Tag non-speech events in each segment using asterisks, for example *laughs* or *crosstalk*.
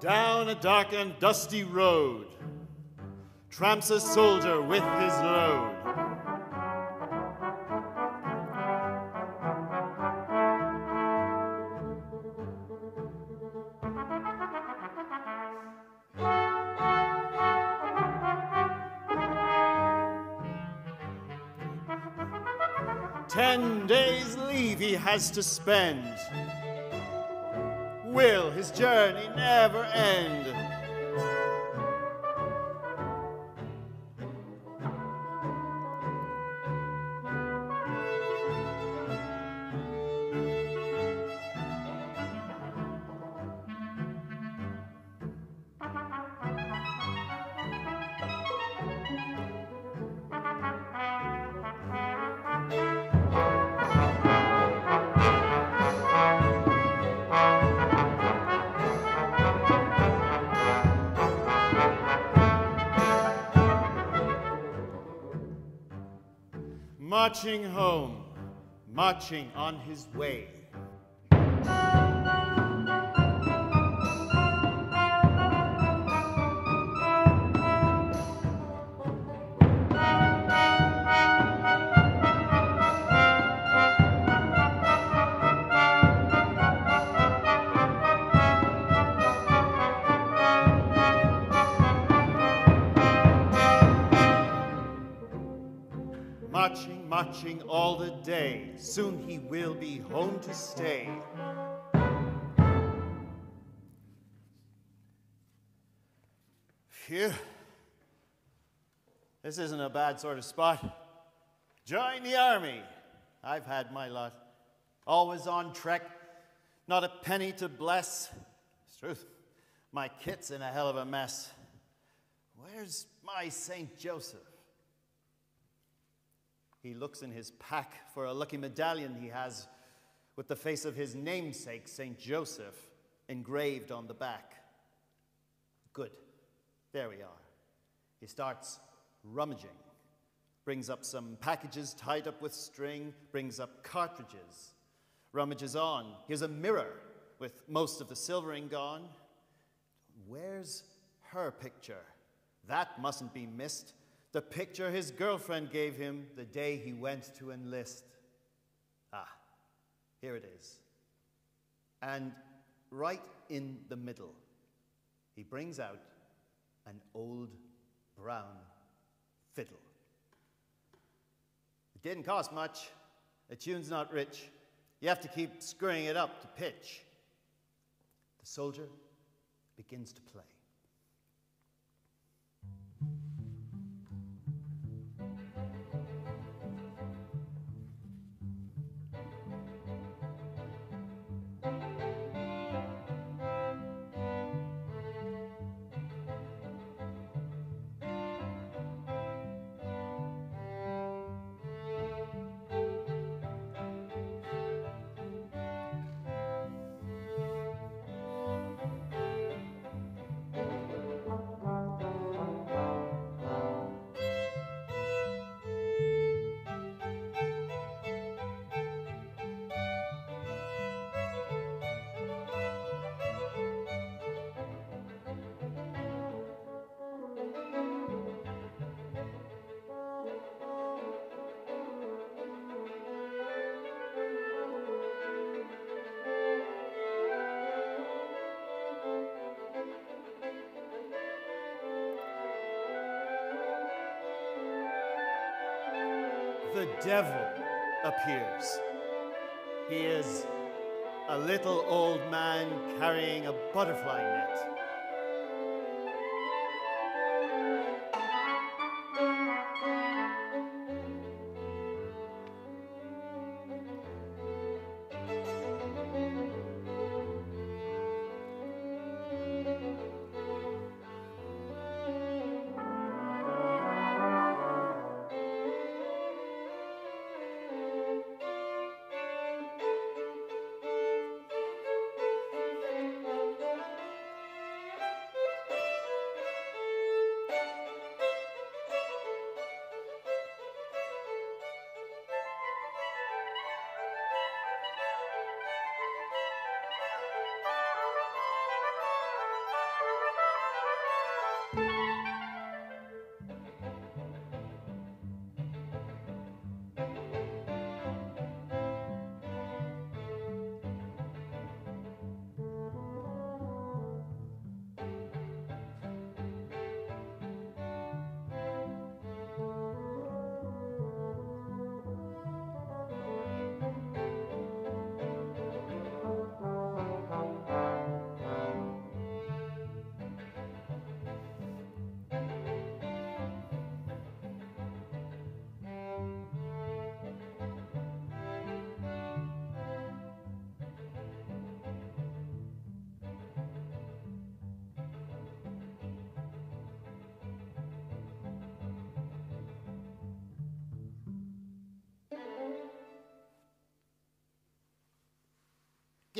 Down a dark and dusty road tramps a soldier with his load. Has to spend. Will his journey never end? Marching home, marching on his way. Soon he will be home to stay. Phew. This isn't a bad sort of spot. Join the army. I've had my lot. Always on trek, not a penny to bless. It's truth. My kit's in a hell of a mess. Where's my St. Joseph? He looks in his pack for a lucky medallion he has with the face of his namesake, St. Joseph, engraved on the back. Good. There we are. He starts rummaging, brings up some packages tied up with string, brings up cartridges, rummages on. Here's a mirror with most of the silvering gone. Where's her picture? That mustn't be missed the picture his girlfriend gave him the day he went to enlist. Ah, here it is. And right in the middle, he brings out an old brown fiddle. It didn't cost much. The tune's not rich. You have to keep screwing it up to pitch. The soldier begins to play. Devil appears. He is a little old man carrying a butterfly net.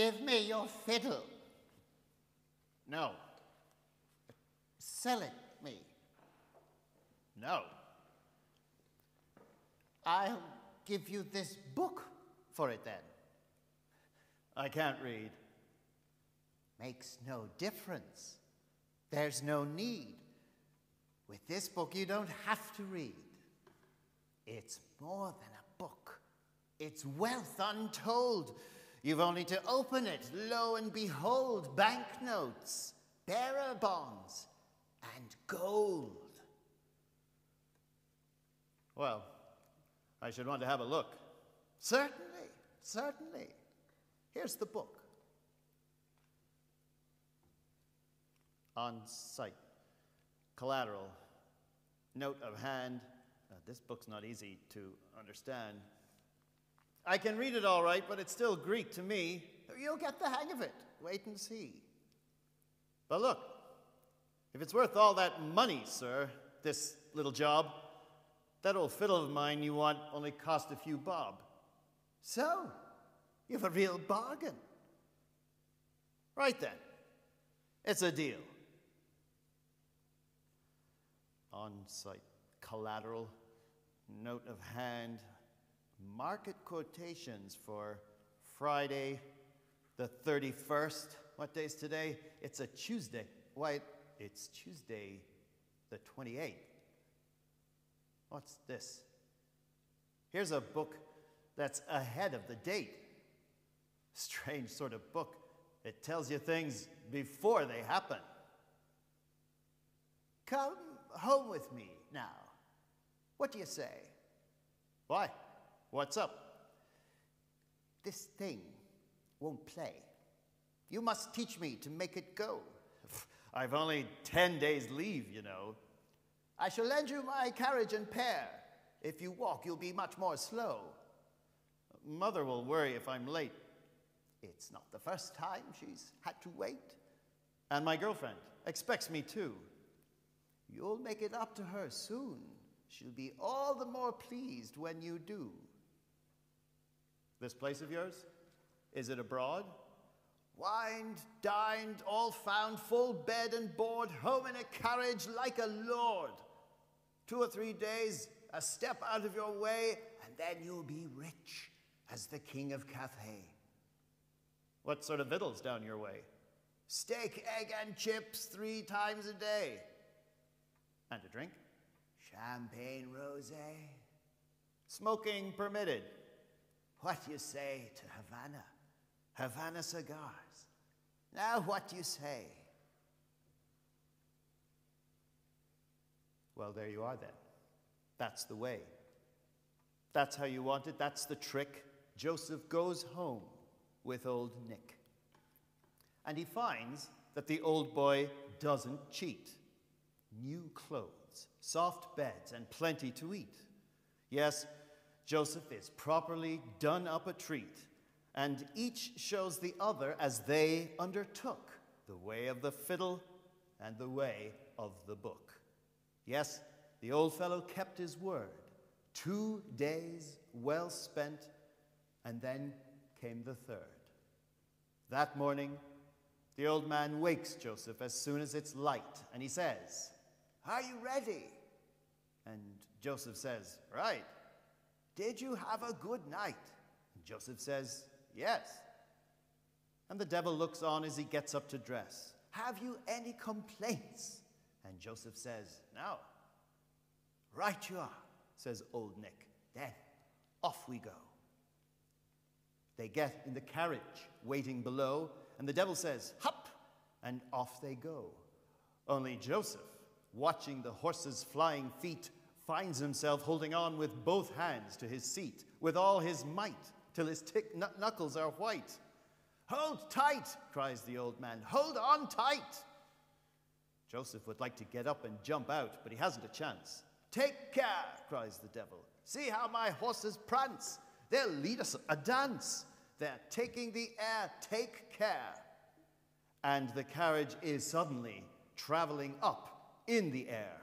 Give me your fiddle. No. Sell it me. No. I'll give you this book for it then. I can't read. Makes no difference. There's no need. With this book, you don't have to read. It's more than a book, it's wealth untold. You've only to open it. Lo and behold, banknotes, bearer bonds, and gold. Well, I should want to have a look. Certainly, certainly. Here's the book. On sight. Collateral. Note of hand. Uh, this book's not easy to understand. I can read it all right, but it's still Greek to me. You'll get the hang of it. Wait and see. But look, if it's worth all that money, sir, this little job, that old fiddle of mine you want only cost a few bob. So, you've a real bargain. Right then. It's a deal. On site collateral, note of hand, market quotations for Friday the 31st. What day's today? It's a Tuesday. Why, it's Tuesday the 28th. What's this? Here's a book that's ahead of the date. Strange sort of book. It tells you things before they happen. Come home with me now. What do you say? Why? What's up? This thing won't play. You must teach me to make it go. *laughs* I've only 10 days leave, you know. I shall lend you my carriage and pair. If you walk, you'll be much more slow. Mother will worry if I'm late. It's not the first time she's had to wait. And my girlfriend expects me too. You'll make it up to her soon. She'll be all the more pleased when you do. This place of yours? Is it abroad? Wined, dined, all found, full bed and board, home in a carriage like a lord. Two or three days, a step out of your way, and then you'll be rich as the king of Cathay. What sort of victuals down your way? Steak, egg, and chips three times a day. And a drink? Champagne rosé. Smoking permitted. What you say to Havana? Havana cigars. Now, what you say? Well, there you are then. That's the way. That's how you want it. That's the trick. Joseph goes home with old Nick. And he finds that the old boy doesn't cheat. New clothes, soft beds, and plenty to eat. Yes, Joseph is properly done up a treat, and each shows the other as they undertook the way of the fiddle and the way of the book. Yes, the old fellow kept his word. Two days well spent, and then came the third. That morning, the old man wakes Joseph as soon as it's light, and he says, Are you ready? And Joseph says, Right. Did you have a good night? And Joseph says, Yes. And the devil looks on as he gets up to dress. Have you any complaints? And Joseph says, No. Right you are, says old Nick. Then off we go. They get in the carriage waiting below, and the devil says, Hup! And off they go. Only Joseph, watching the horse's flying feet, finds himself holding on with both hands to his seat, with all his might, till his tick knuckles are white. Hold tight, cries the old man. Hold on tight. Joseph would like to get up and jump out, but he hasn't a chance. Take care, cries the devil. See how my horses prance. They'll lead us a dance. They're taking the air. Take care. And the carriage is suddenly traveling up in the air,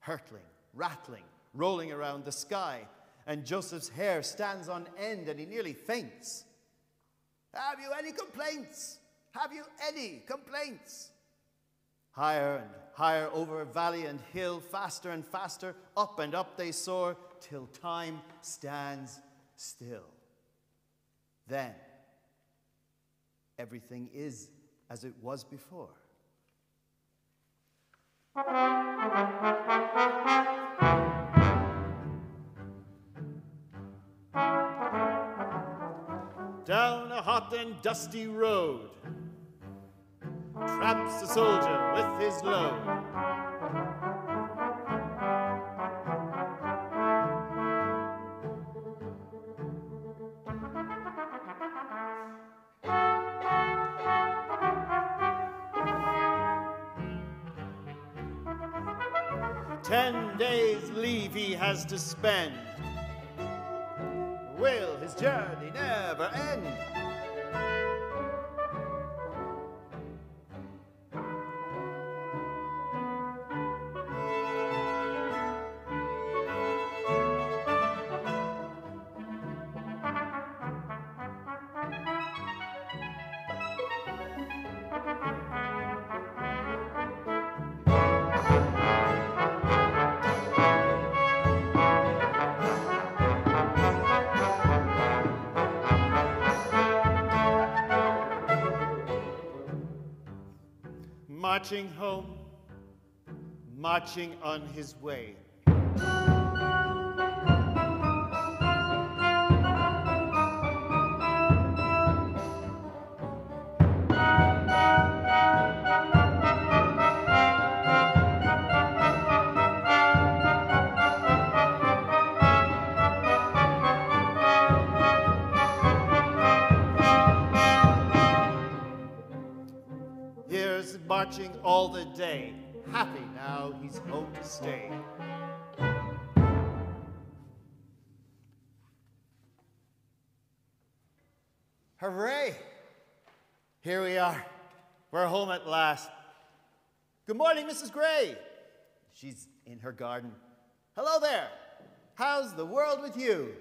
hurtling, rattling, rolling around the sky. And Joseph's hair stands on end and he nearly faints. Have you any complaints? Have you any complaints? Higher and higher over valley and hill, faster and faster, up and up they soar, till time stands still. Then everything is as it was before. Down a hot and dusty road, tramps a soldier with his load. Ten days leave he has to spend. Will his journey never end? Marching home, marching on his way. Home to stay. Hooray! Here we are. We're home at last. Good morning, Mrs. Gray. She's in her garden. Hello there. How's the world with you?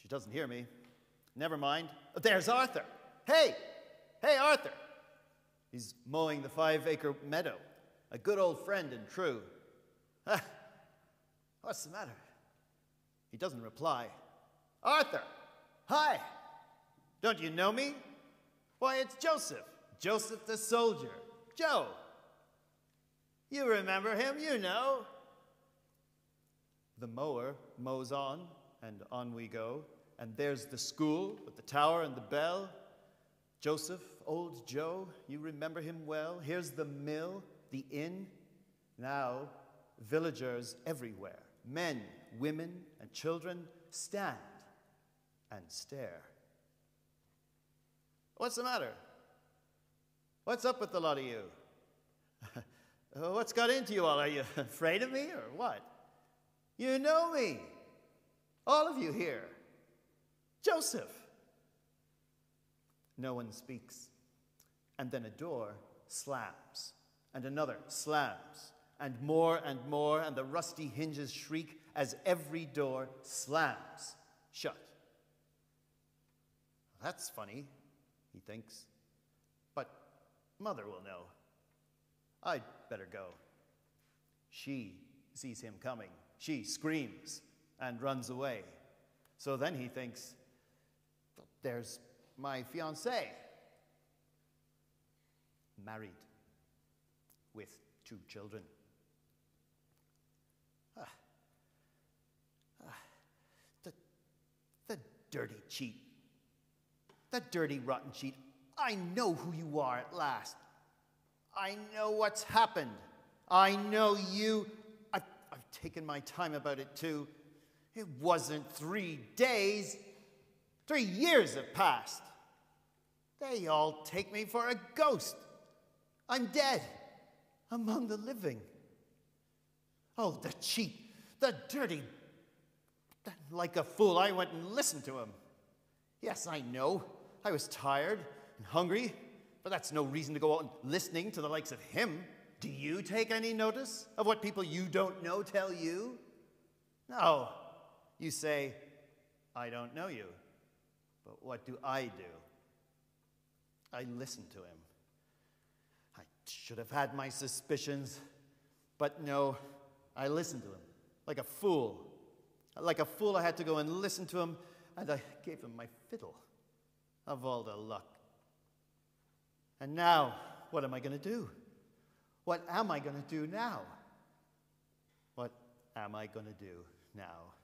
She doesn't hear me. Never mind. Oh, there's Arthur. Hey, hey, Arthur. He's mowing the five acre meadow. A good old friend and true. *laughs* What's the matter? He doesn't reply. Arthur, hi. Don't you know me? Why, it's Joseph. Joseph the soldier. Joe. You remember him, you know. The mower mows on, and on we go. And there's the school with the tower and the bell. Joseph, old Joe, you remember him well. Here's the mill, the inn. Now, villagers everywhere, men, women, and children stand and stare. What's the matter? What's up with the lot of you? *laughs* What's got into you all? Are you *laughs* afraid of me or what? You know me. All of you here. Joseph. No one speaks. And then a door slams, and another slams, and more and more, and the rusty hinges shriek as every door slams shut. That's funny, he thinks. But mother will know. I'd better go. She sees him coming. She screams and runs away. So then he thinks, there's my fiancée, married with two children. Ah. Ah. The, the dirty cheat. The dirty, rotten cheat. I know who you are at last. I know what's happened. I know you. I've, I've taken my time about it too. It wasn't three days, three years have passed. They all take me for a ghost. I'm dead among the living. Oh, the cheat, the dirty. Like a fool, I went and listened to him. Yes, I know. I was tired and hungry, but that's no reason to go out listening to the likes of him. Do you take any notice of what people you don't know tell you? No. You say, I don't know you. But what do I do? I listen to him. Should have had my suspicions, but no, I listened to him like a fool. Like a fool, I had to go and listen to him, and I gave him my fiddle. Of all the luck. And now, what am I going to do? What am I going to do now? What am I going to do now?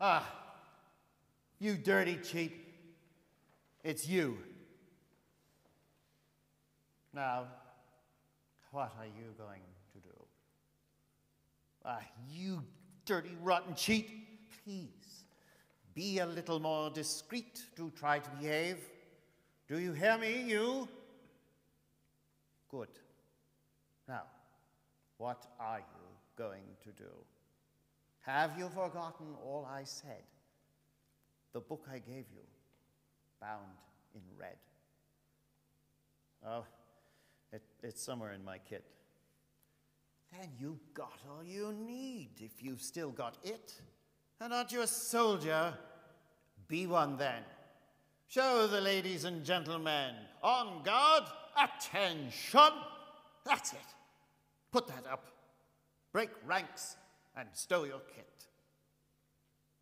Ah, you dirty cheat. It's you. Now, what are you going to do? Ah, you dirty, rotten cheat. Please, be a little more discreet. Do try to behave. Do you hear me, you? Good. Now, what are you going to do? Have you forgotten all I said? The book I gave you, bound in red. Oh, it, it's somewhere in my kit. Then you've got all you need if you've still got it. And aren't you a soldier? Be one then. Show the ladies and gentlemen. On guard, attention. That's it. Put that up. Break ranks and stow your kit.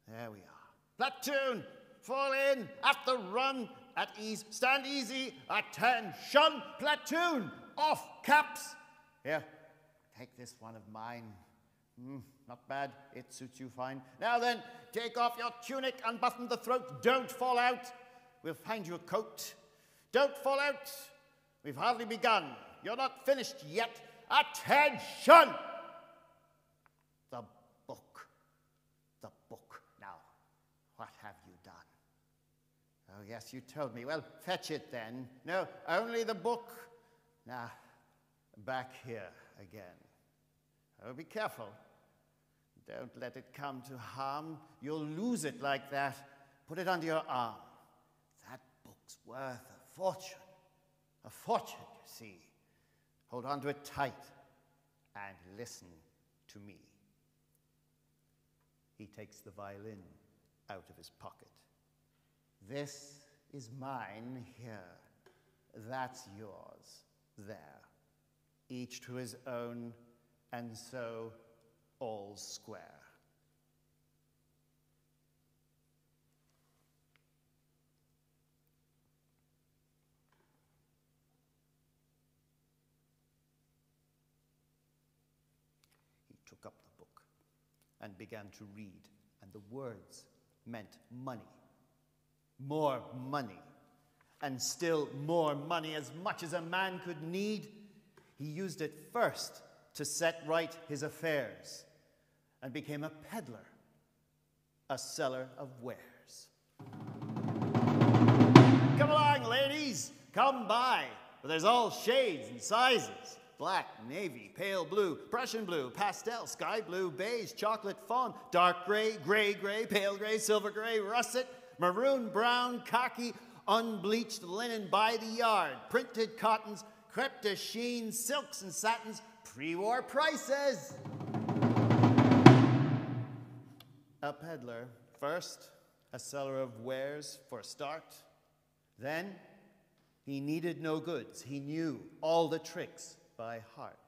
There we are. Platoon, fall in, at the run, at ease, stand easy, attention, platoon, off caps. Here, take this one of mine. Mm, not bad, it suits you fine. Now then, take off your tunic, unbutton the throat, don't fall out. We'll find you a coat. Don't fall out. We've hardly begun. You're not finished yet. Attention! What have you done? Oh, yes, you told me. Well, fetch it then. No, only the book. Now, back here again. Oh, be careful. Don't let it come to harm. You'll lose it like that. Put it under your arm. That book's worth a fortune. A fortune, you see. Hold on to it tight and listen to me. He takes the violin out of his pocket. This is mine here. That's yours there. Each to his own, and so all square. He took up the book and began to read, and the words meant money. More money. And still more money, as much as a man could need. He used it first to set right his affairs and became a peddler, a seller of wares. Come along, ladies, come by. For there's all shades and sizes black, navy, pale blue, Prussian blue, pastel, sky blue, beige, chocolate fawn, dark gray, gray gray, pale gray, silver gray, russet, maroon brown, khaki, unbleached linen by the yard, printed cottons, crepe de chine, silks and satins, pre war prices. A peddler, first, a seller of wares for a start. Then, he needed no goods. He knew all the tricks by heart.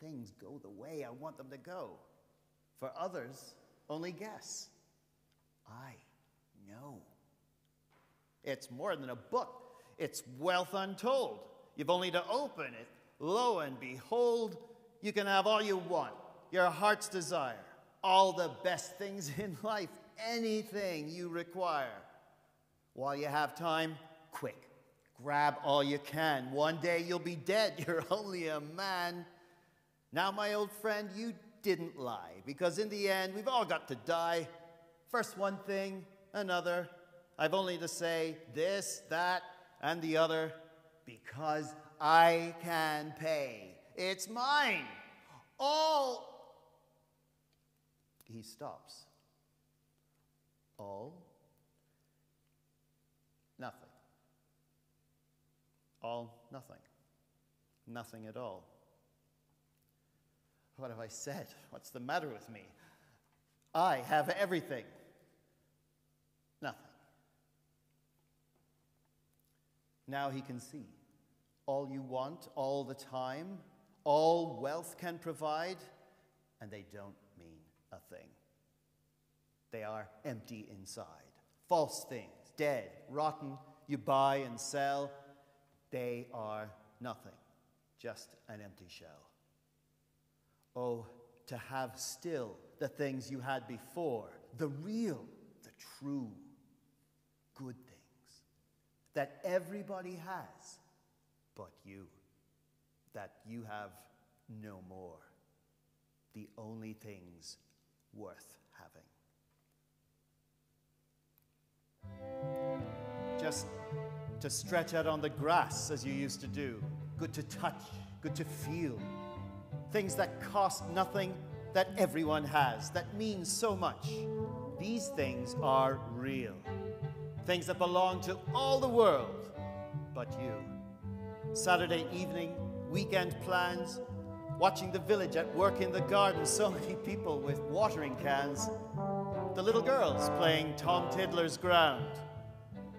Things go the way I want them to go. For others, only guess. I know. It's more than a book, it's wealth untold. You've only to open it. Lo and behold, you can have all you want, your heart's desire, all the best things *laughs* in life, anything you require. While you have time, quick, grab all you can. One day you'll be dead, *laughs* you're only a man. Now, my old friend, you didn't lie, because in the end, we've all got to die. First one thing, another. I've only to say this, that, and the other, because I can pay. It's mine. All. He stops. All. Nothing. All, nothing. Nothing at all. What have I said? What's the matter with me? I have everything. Nothing. Now he can see all you want, all the time, all wealth can provide, and they don't mean a thing. They are empty inside. False things, dead, rotten, you buy and sell, they are nothing, just an empty shell. Oh, to have still the things you had before, the real, the true, good that everybody has but you, that you have no more, the only things worth having. Just to stretch out on the grass as you used to do, good to touch, good to feel. Things that cost nothing, that everyone has, that mean so much. These things are real. Things that belong to all the world but you. Saturday evening, weekend plans, watching the village at work in the garden, so *laughs* many people with watering cans, the little girls playing Tom Tiddler's ground.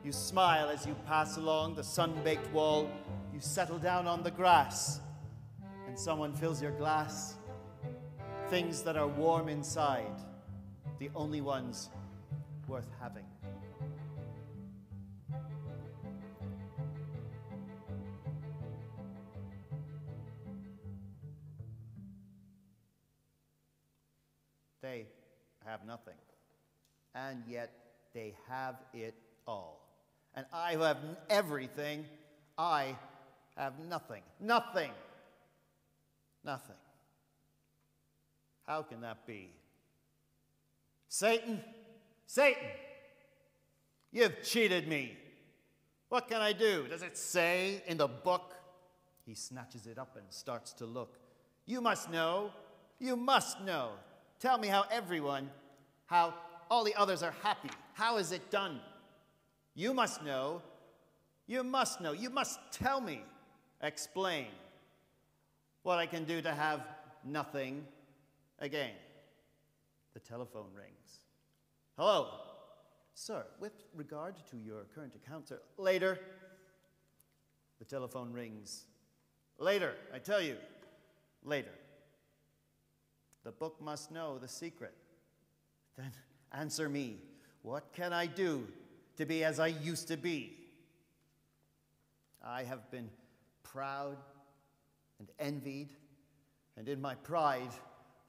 You smile as you pass along the sun baked wall, you settle down on the grass, and someone fills your glass. Things that are warm inside, the only ones worth having. And yet they have it all. And I who have everything, I have nothing. Nothing. Nothing. How can that be? Satan, Satan, you've cheated me. What can I do? Does it say in the book? He snatches it up and starts to look. You must know You must know. Tell me how everyone, how all the others are happy. How is it done? You must know. You must know. You must tell me. Explain what I can do to have nothing again. The telephone rings. Hello. Sir, with regard to your current account, sir, later. The telephone rings. Later, I tell you. Later. The book must know the secret. Then answer me. What can I do to be as I used to be? I have been proud and envied, and in my pride,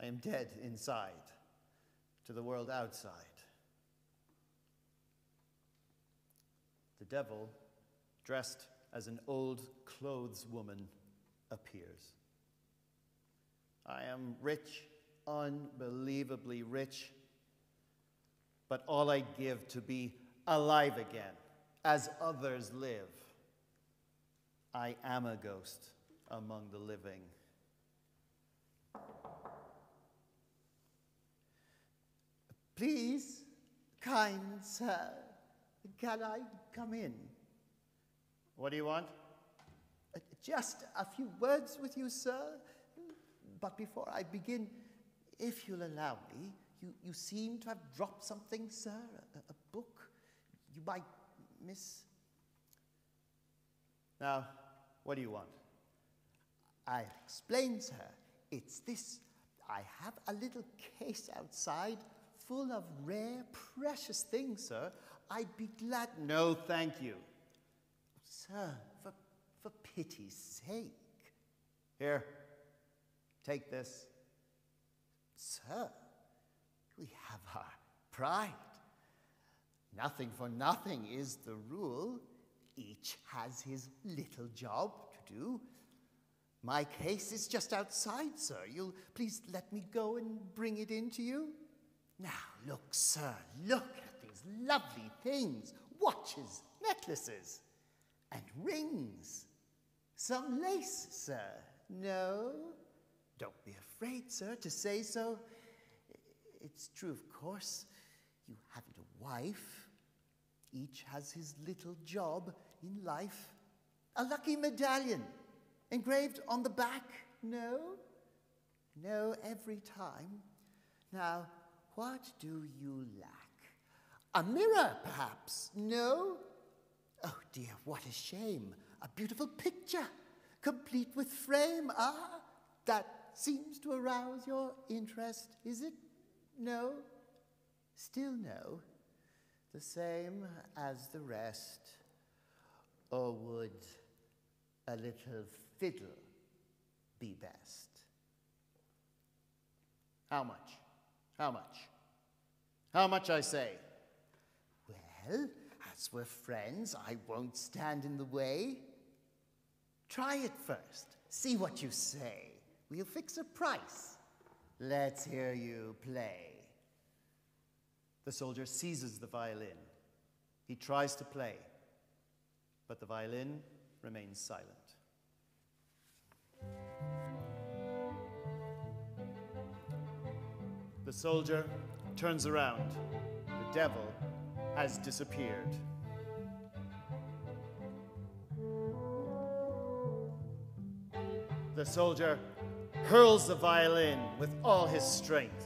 I am dead inside to the world outside. The devil, dressed as an old clothes woman, appears. I am rich, unbelievably rich, but all I give to be alive again, as others live. I am a ghost among the living. Please, kind sir, can I come in? What do you want? Uh, Just a few words with you, sir. But before I begin, if you'll allow me, you, you seem to have dropped something, sir, a, a book. You might miss. Now, what do you want? I'll explain, sir. It's this. I have a little case outside full of rare, precious things, sir. I'd be glad. No, thank you. Sir, for, for pity's sake. Here, take this. Sir, have our pride. Nothing for nothing is the rule. Each has his little job to do. My case is just outside, sir. You'll please let me go and bring it in to you? Now, look, sir, look at these lovely things watches, necklaces, and rings. Some lace, sir. No? Don't be afraid, sir, to say so. It's true, of course. You haven't a wife. Each has his little job in life. A lucky medallion engraved on the back. No? No, every time. Now, what do you lack? A mirror, perhaps? No? Oh dear, what a shame. A beautiful picture, complete with frame. Ah, that seems to arouse your interest, is it? No? Still no? The same as the rest? Or would a little fiddle be best? How much? How much? How much, I say? Well, as we're friends, I won't stand in the way. Try it first. See what you say. We'll fix a price. Let's hear you play. The soldier seizes the violin. He tries to play, but the violin remains silent. The soldier turns around. The devil has disappeared. The soldier hurls the violin with all his strength.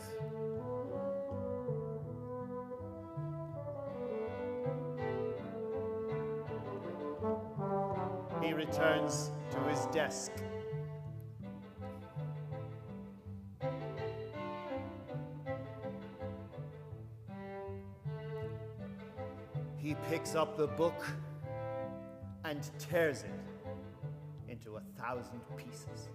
Desk. He picks up the book and tears it into a thousand pieces.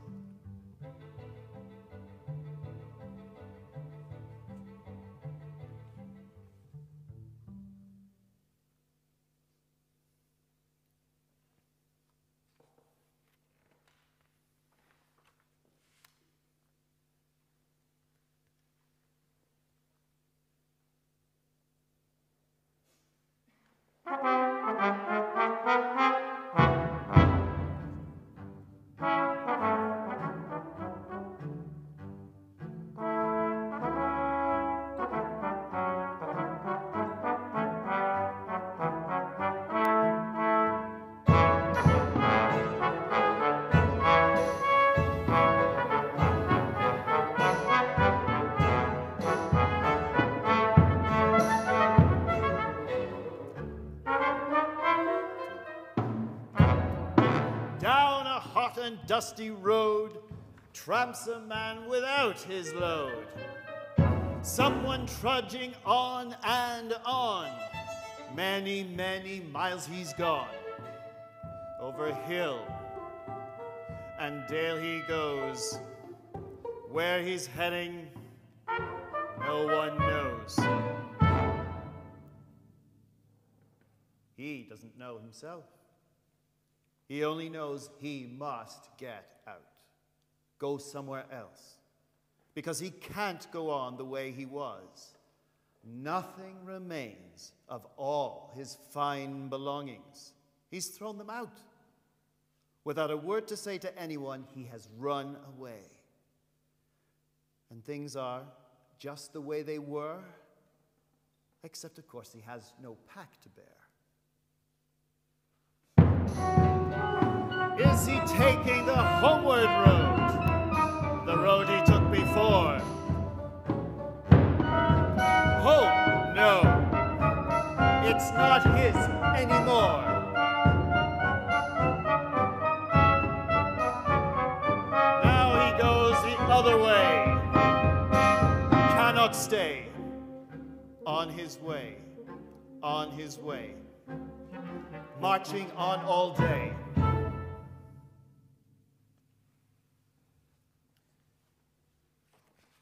Dusty road tramps a man without his load. Someone trudging on and on. Many, many miles he's gone. Over hill and dale he goes. Where he's heading, no one knows. He doesn't know himself. He only knows he must get out, go somewhere else, because he can't go on the way he was. Nothing remains of all his fine belongings. He's thrown them out. Without a word to say to anyone, he has run away. And things are just the way they were, except, of course, he has no pack to bear. Is he taking the homeward road? The road he took before? Home, no. It's not his anymore. Now he goes the other way. Cannot stay. On his way. On his way. Marching on all day.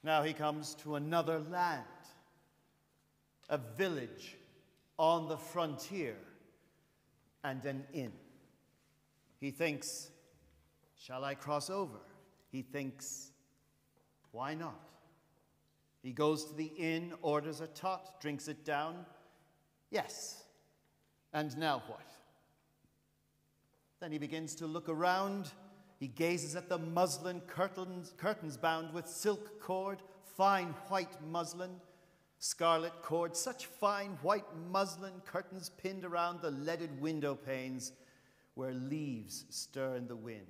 Now he comes to another land, a village on the frontier, and an inn. He thinks, Shall I cross over? He thinks, Why not? He goes to the inn, orders a tot, drinks it down. Yes. And now what? Then he begins to look around he gazes at the muslin curtains, curtains bound with silk cord, fine white muslin, scarlet cord, such fine white muslin curtains pinned around the leaded window panes where leaves stir in the wind.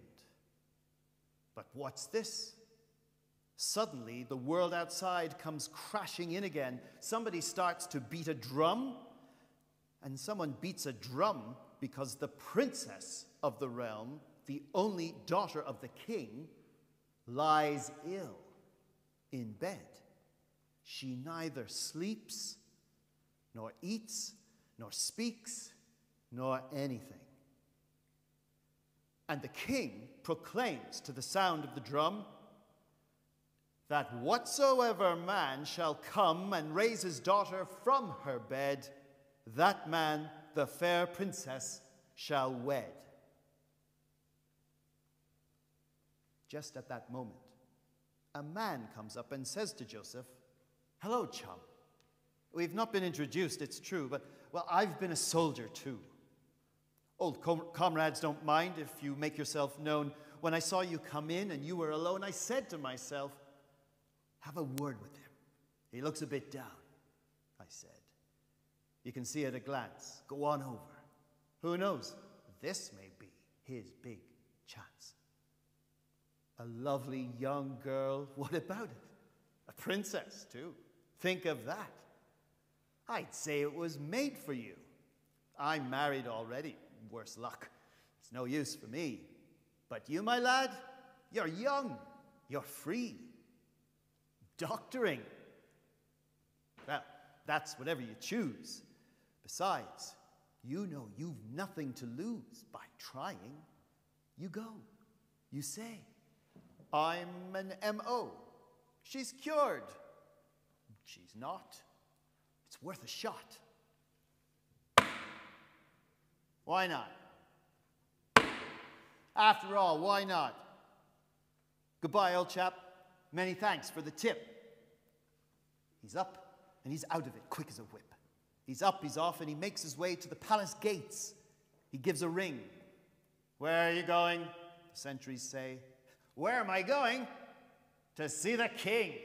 But what's this? Suddenly, the world outside comes crashing in again. Somebody starts to beat a drum, and someone beats a drum because the princess of the realm the only daughter of the king, lies ill in bed. She neither sleeps, nor eats, nor speaks, nor anything. And the king proclaims to the sound of the drum that whatsoever man shall come and raise his daughter from her bed, that man the fair princess shall wed. Just at that moment, a man comes up and says to Joseph, Hello, chum. We've not been introduced, it's true, but, well, I've been a soldier too. Old com- comrades don't mind if you make yourself known. When I saw you come in and you were alone, I said to myself, Have a word with him. He looks a bit down, I said. You can see at a glance. Go on over. Who knows? This may be his big chance. A lovely young girl. What about it? A princess, too. Think of that. I'd say it was made for you. I'm married already. Worse luck. It's no use for me. But you, my lad, you're young. You're free. Doctoring. Well, that's whatever you choose. Besides, you know you've nothing to lose by trying. You go. You say. I'm an MO. She's cured. She's not. It's worth a shot. Why not? After all, why not? Goodbye, old chap. Many thanks for the tip. He's up and he's out of it, quick as a whip. He's up, he's off, and he makes his way to the palace gates. He gives a ring. Where are you going? The sentries say. Where am I going? To see the king.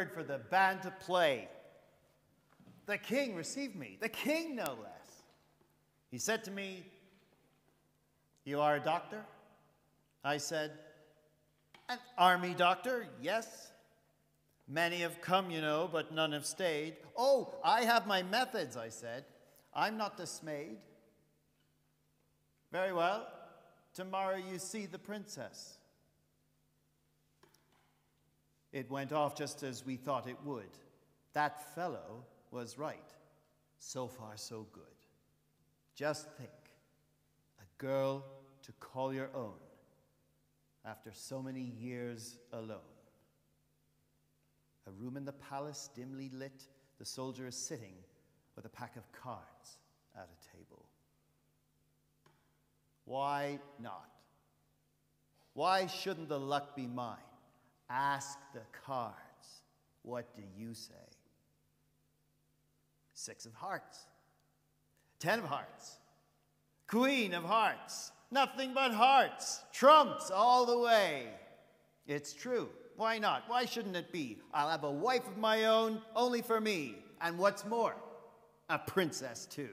Word for the band to play. The king received me, the king no less. He said to me, You are a doctor? I said, An army doctor, yes. Many have come, you know, but none have stayed. Oh, I have my methods, I said. I'm not dismayed. Very well. Tomorrow you see the princess. It went off just as we thought it would. That fellow was right. So far, so good. Just think a girl to call your own after so many years alone. A room in the palace, dimly lit, the soldier is sitting with a pack of cards at a table. Why not? Why shouldn't the luck be mine? Ask the cards. What do you say? Six of hearts, ten of hearts, queen of hearts, nothing but hearts, trumps all the way. It's true. Why not? Why shouldn't it be? I'll have a wife of my own, only for me. And what's more, a princess too.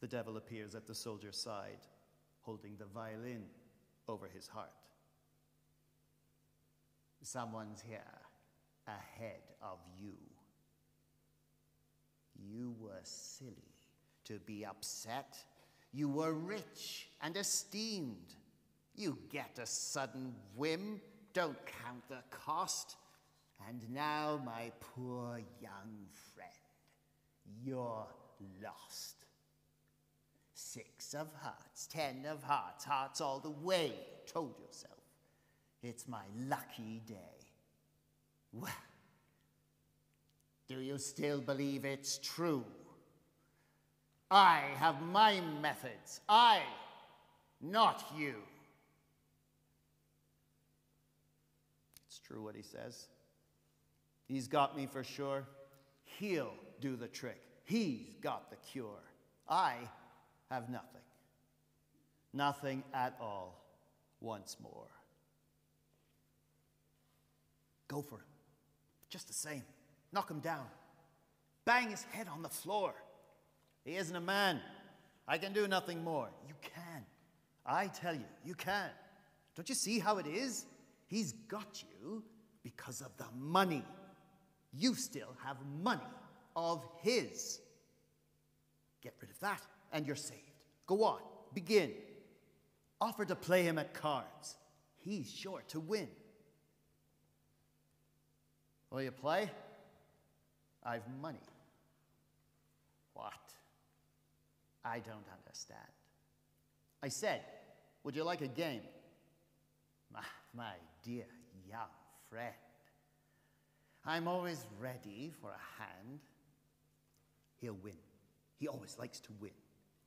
The devil appears at the soldier's side, holding the violin over his heart. Someone's here ahead of you. You were silly to be upset. You were rich and esteemed. You get a sudden whim, don't count the cost. And now, my poor young friend, you're lost. Six of hearts, ten of hearts, hearts all the way. Told yourself. It's my lucky day. Well, do you still believe it's true? I have my methods. I, not you. It's true what he says. He's got me for sure. He'll do the trick. He's got the cure. I have nothing. Nothing at all once more. Go for him. Just the same. Knock him down. Bang his head on the floor. He isn't a man. I can do nothing more. You can. I tell you, you can. Don't you see how it is? He's got you because of the money. You still have money of his. Get rid of that and you're saved. Go on, begin. Offer to play him at cards. He's sure to win. Will you play? I've money. What? I don't understand. I said, Would you like a game? My, my dear young friend, I'm always ready for a hand. He'll win. He always likes to win.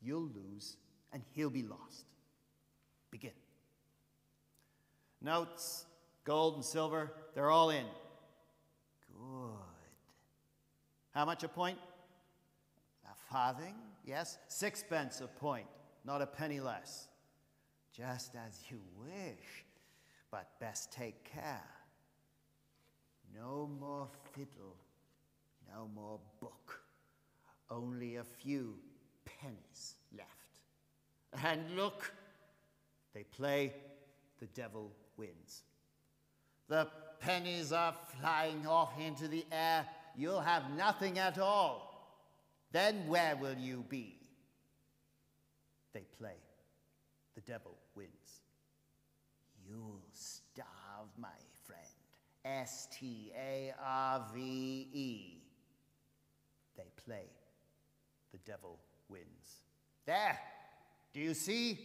You'll lose, and he'll be lost. Begin. Notes, gold and silver, they're all in. Good. How much a point? A farthing? Yes? Sixpence a point, not a penny less. Just as you wish, but best take care. No more fiddle, no more book. Only a few pennies left. And look, they play, the devil wins. The pennies are flying off into the air. You'll have nothing at all. Then where will you be? They play. The devil wins. You'll starve, my friend. S T A R V E. They play. The devil wins. There! Do you see?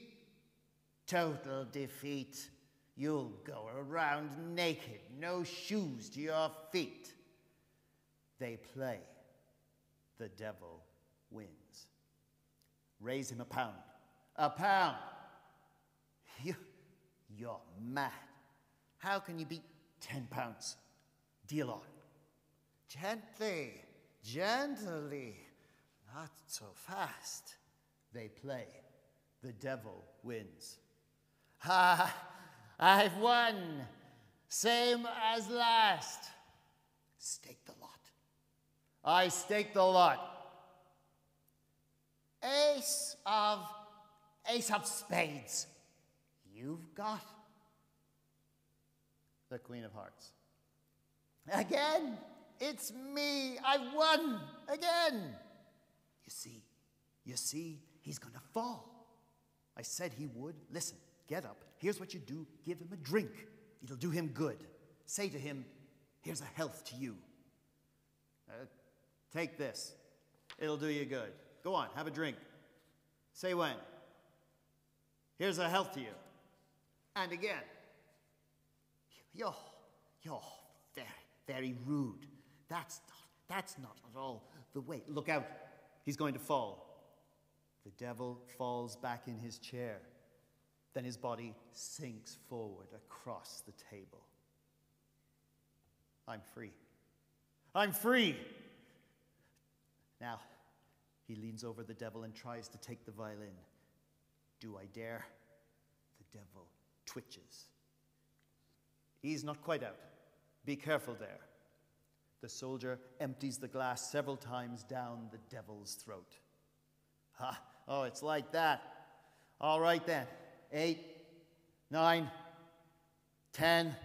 Total defeat. You'll go around naked, no shoes to your feet. They play. The devil wins. Raise him a pound. A pound. You, you're mad. How can you beat 10 pounds? Deal on. Gently, gently, not so fast. They play. The devil wins. Ha! I've won! Same as last. Stake the lot. I stake the lot. Ace of ace of spades. You've got the Queen of Hearts. Again, it's me. I've won again. You see, you see, he's going to fall. I said he would. Listen, get up. Here's what you do give him a drink. It'll do him good. Say to him, Here's a health to you. Uh, take this. It'll do you good. Go on, have a drink. Say when. Here's a health to you. And again. You're, you're very, very rude. That's not, that's not at all the way. Look out. He's going to fall. The devil falls back in his chair. Then his body sinks forward across the table. I'm free. I'm free. Now, he leans over the devil and tries to take the violin. Do I dare? The devil twitches. He's not quite out. Be careful there. The soldier empties the glass several times down the devil's throat. Ha! Oh, it's like that. All right then. Eight, nine, ten.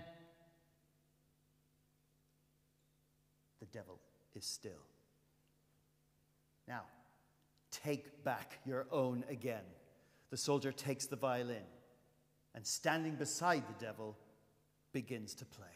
The devil is still. Now, take back your own again. The soldier takes the violin and, standing beside the devil, begins to play.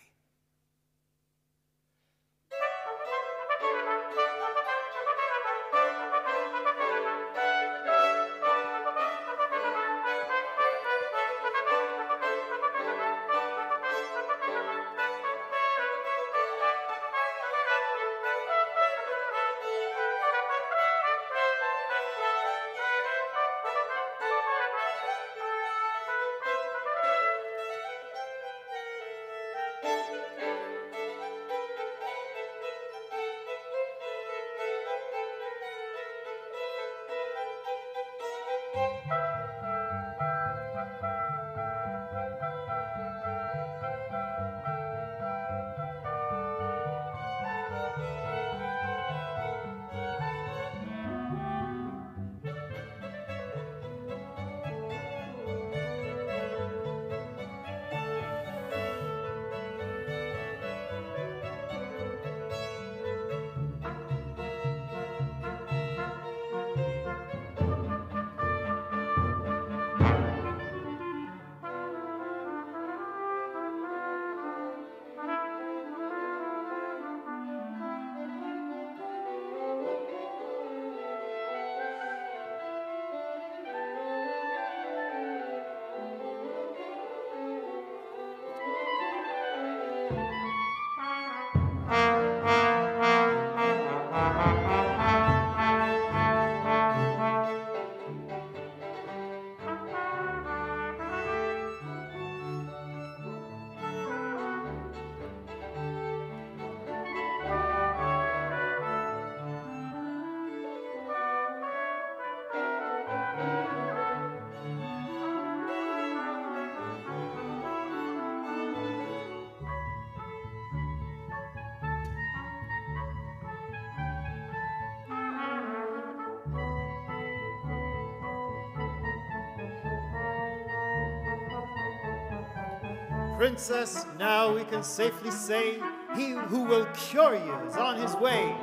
Princess, now we can safely say, he who will cure you is on his way.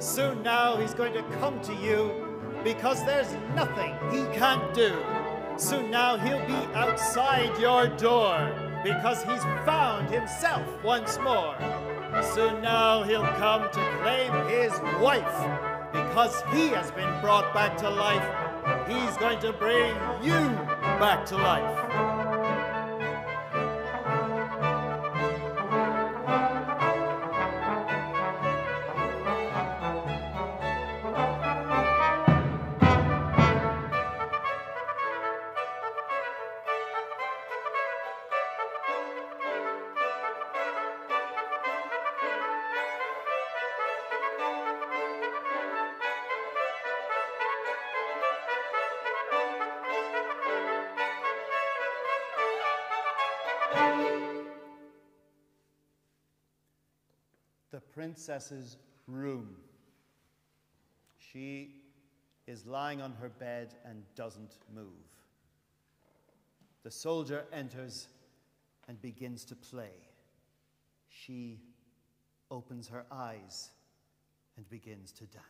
Soon now he's going to come to you because there's nothing he can't do. Soon now he'll be outside your door because he's found himself once more. Soon now he'll come to claim his wife because he has been brought back to life. He's going to bring you back to life. The princess's room. She is lying on her bed and doesn't move. The soldier enters and begins to play. She opens her eyes and begins to dance.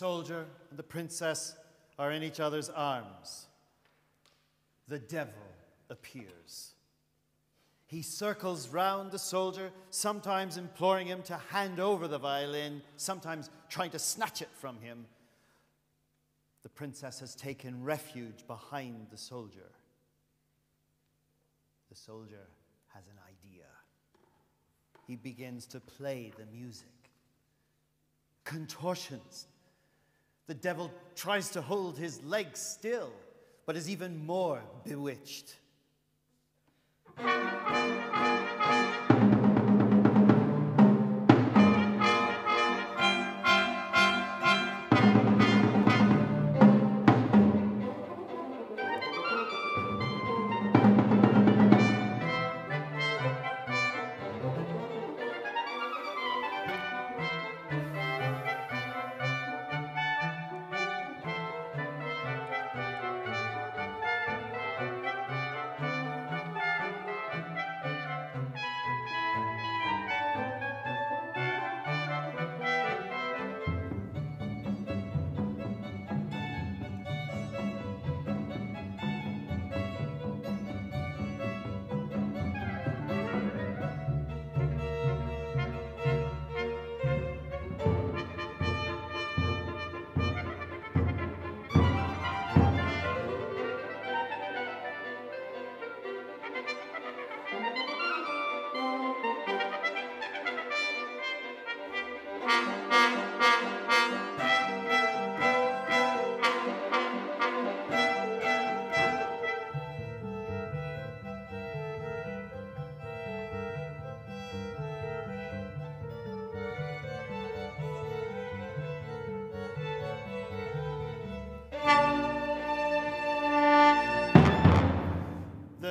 Soldier and the princess are in each other's arms. The devil appears. He circles round the soldier, sometimes imploring him to hand over the violin, sometimes trying to snatch it from him. The princess has taken refuge behind the soldier. The soldier has an idea. He begins to play the music. Contortions. The devil tries to hold his legs still, but is even more bewitched.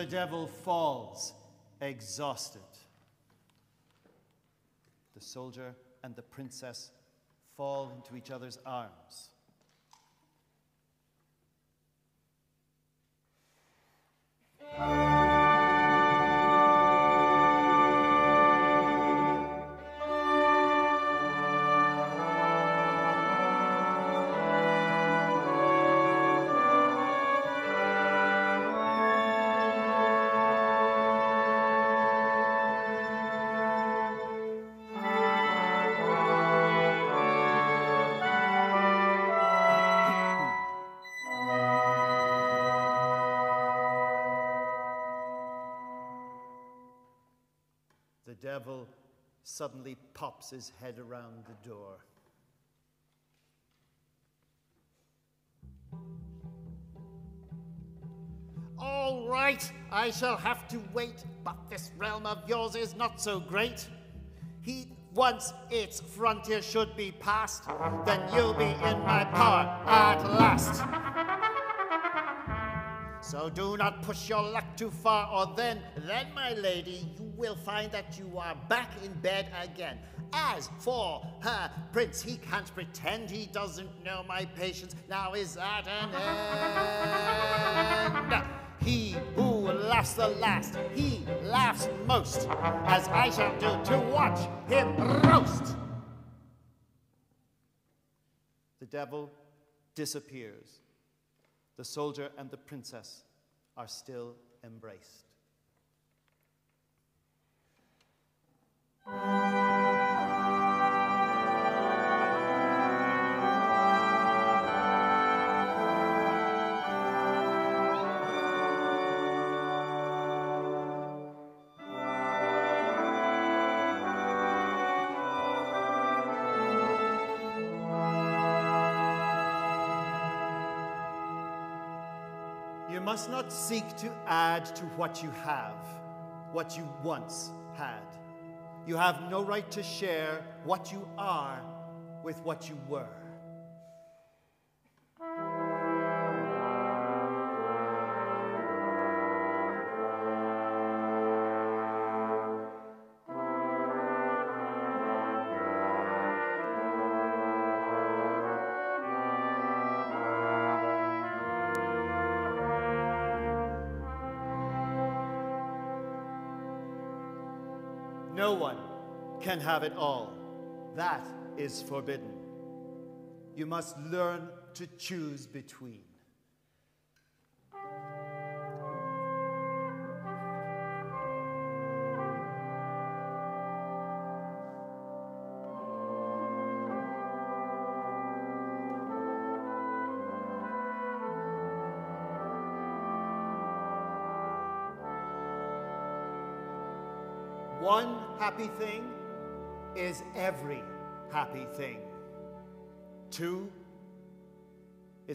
Devil falls, exhausted. The soldier and the princess fall into each other's arms. Devil suddenly pops his head around the door. All right, I shall have to wait, but this realm of yours is not so great. He, once its frontier should be passed, then you'll be in my power at last. So do not push your luck too far, or then, then, my lady, you will find that you are back in bed again. As for her prince, he can't pretend he doesn't know my patience. Now is at an end. He who laughs the last, he laughs most, as I shall do to watch him roast. The devil disappears. The soldier and the princess are still embraced. You must not seek to add to what you have, what you once had. You have no right to share what you are with what you were. Have it all. That is forbidden. you must learn to choose between.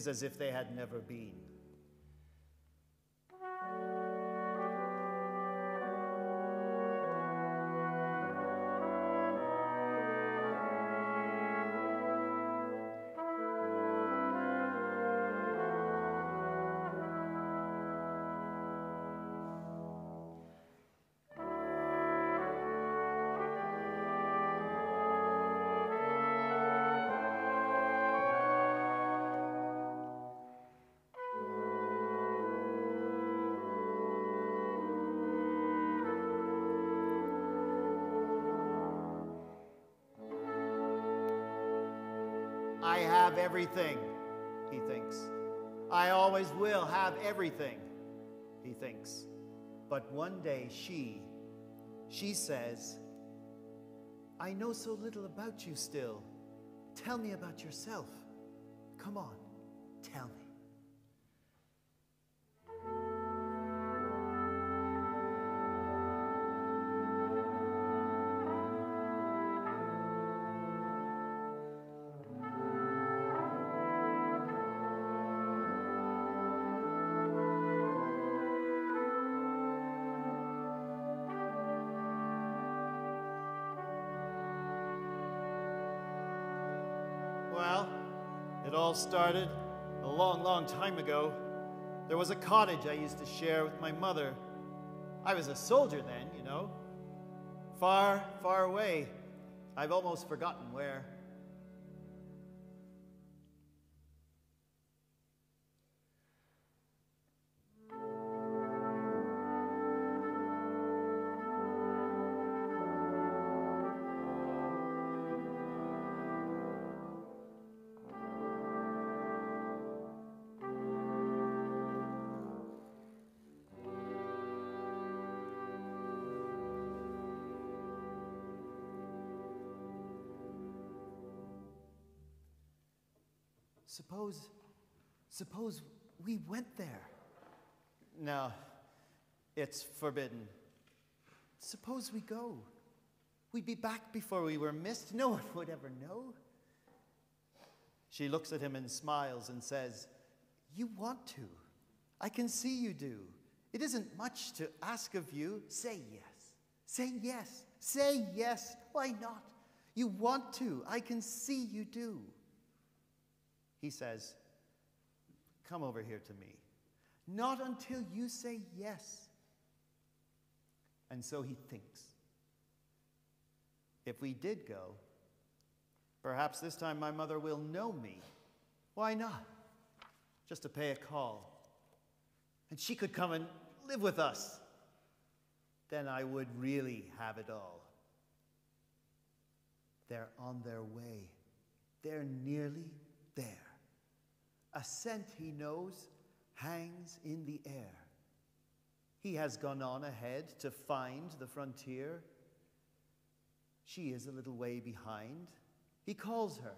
As if they had never been. I have everything, he thinks. I always will have everything, he thinks. But one day she, she says, I know so little about you still. Tell me about yourself. Come on, tell me. Started a long, long time ago. There was a cottage I used to share with my mother. I was a soldier then, you know. Far, far away. I've almost forgotten where. Suppose, suppose we went there. No, it's forbidden. Suppose we go. We'd be back before we were missed. No one would ever know. She looks at him and smiles and says, You want to. I can see you do. It isn't much to ask of you. Say yes. Say yes. Say yes. Why not? You want to. I can see you do. He says, Come over here to me. Not until you say yes. And so he thinks. If we did go, perhaps this time my mother will know me. Why not? Just to pay a call. And she could come and live with us. Then I would really have it all. They're on their way. They're nearly there. A scent he knows hangs in the air. He has gone on ahead to find the frontier. She is a little way behind. He calls her.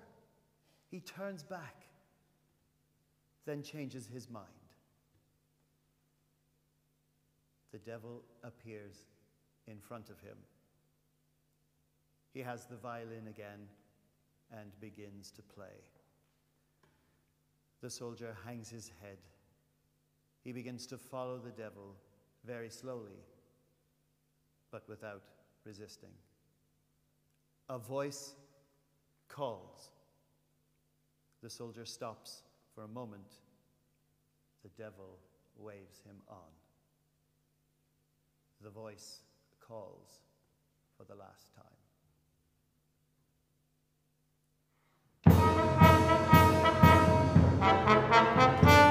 He turns back, then changes his mind. The devil appears in front of him. He has the violin again and begins to play. The soldier hangs his head. He begins to follow the devil very slowly, but without resisting. A voice calls. The soldier stops for a moment. The devil waves him on. The voice calls for the last time. Música